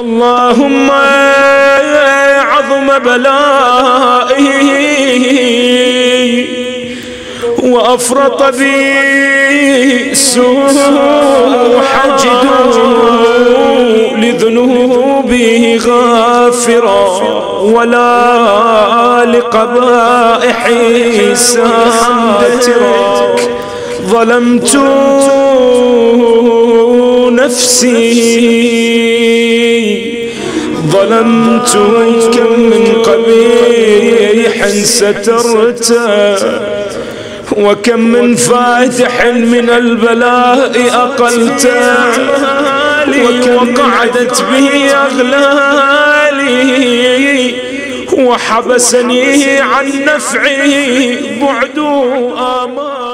اللهم عظم بلائي وأفرط بي سوء حجدوا لذنوبي غافرا ولا لقبائحي سامترك ظلمت نفسي ظلمت كم من قبيح سترته وكم من فاتح من البلاء أقلته وقعدت به أغلالي وحبسني عن نفعي بعد آمال